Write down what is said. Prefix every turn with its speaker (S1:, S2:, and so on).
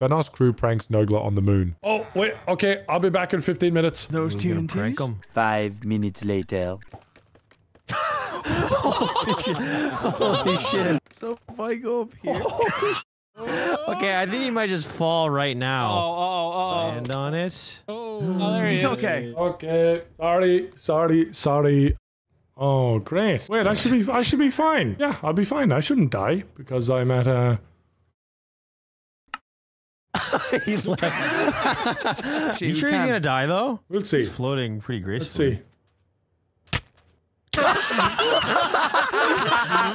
S1: Vanoss crew pranks Nogla on the moon. Oh, wait. Okay, I'll be back in 15 minutes.
S2: Those
S3: We're gonna prank
S2: TNTs?
S4: Five minutes later.
S3: Holy shit.
S2: So if I go up here.
S3: Okay, I think he might just fall right
S5: Oh,
S3: now.
S5: oh, oh,
S3: Land on it.
S5: oh. Oh, there he
S2: He's
S5: is.
S2: okay.
S1: Okay. Sorry, sorry, sorry. Oh, great. Wait, I should be I should be fine. Yeah, I'll be fine. I shouldn't die because I'm at uh
S3: he left. you
S2: we
S3: sure he's gonna die though?
S1: we'll see.
S3: He's floating pretty
S1: Let's
S3: gracefully.
S1: see.